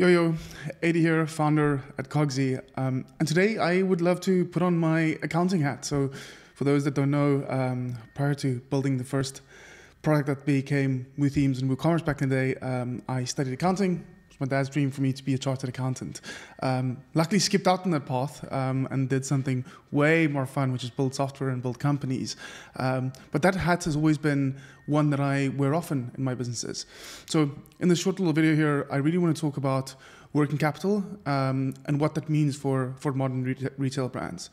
Yo, yo, Adii here, founder at Cogsy. Um, and today I would love to put on my accounting hat. So, for those that don't know, um, prior to building the first product that became WooThemes and WooCommerce back in the day, um, I studied accounting, my dad's dream for me to be a chartered accountant. Um, luckily, skipped out on that path um, and did something way more fun, which is build software and build companies. Um, but that hat has always been one that I wear often in my businesses. So, in this short little video here, I really want to talk about working capital um, and what that means for, for modern re retail brands.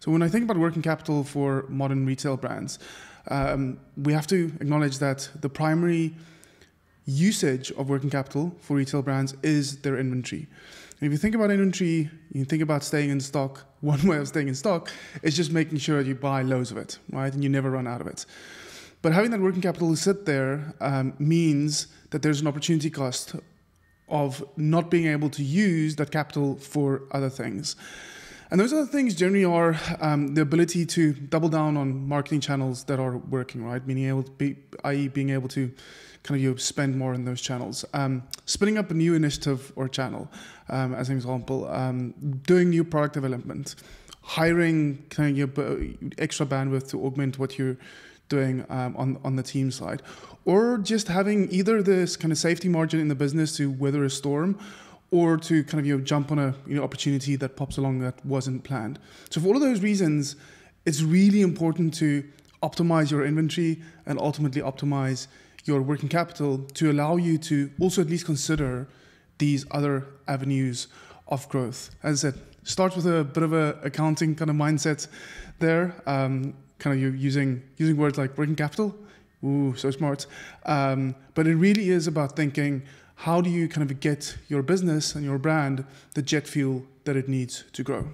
So, when I think about working capital for modern retail brands, um, we have to acknowledge that the primary usage of working capital for retail brands is their inventory. And if you think about inventory, you think about staying in stock. One way of staying in stock is just making sure that you buy loads of it, right? And you never run out of it. But having that working capital sit there um, means that there's an opportunity cost of not being able to use that capital for other things. And those other things generally are um, the ability to double down on marketing channels that are working, right? Meaning able to be, i.e., being able to kind of you know, spend more in those channels. Um, spinning up a new initiative or channel, um, as an example, um, doing new product development, hiring kind of your extra bandwidth to augment what you're doing um, on on the team side, or just having either this kind of safety margin in the business to weather a storm, or to kind of you know jump on a you know opportunity that pops along that wasn't planned. So for all of those reasons, it's really important to optimize your inventory and ultimately optimize your working capital to allow you to also at least consider these other avenues of growth. As I said, start with a bit of a accounting kind of mindset there. Um, kind of you using using words like working capital. Ooh, so smart. Um, but it really is about thinking how do you kind of get your business and your brand the jet fuel that it needs to grow.